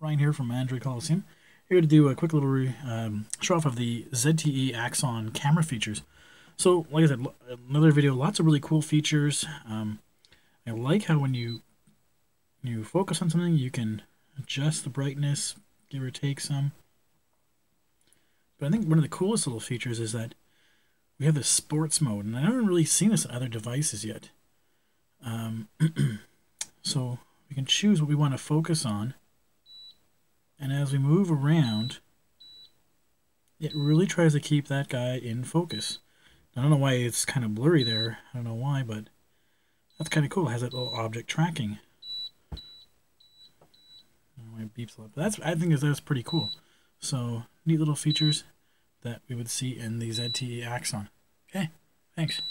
Ryan here from Android Coliseum. Here to do a quick little um, show off of the ZTE Axon camera features. So, like I said, another video, lots of really cool features. Um, I like how when you you focus on something, you can adjust the brightness, give or take some. But I think one of the coolest little features is that we have the sports mode, and I haven't really seen this on other devices yet. Um, so we can choose what we want to focus on. And as we move around, it really tries to keep that guy in focus. I don't know why it's kind of blurry there. I don't know why, but that's kind of cool. It has that little object tracking. My beeps a lot. But that's I think that's pretty cool. So neat little features that we would see in the ZTE Axon. Okay, thanks.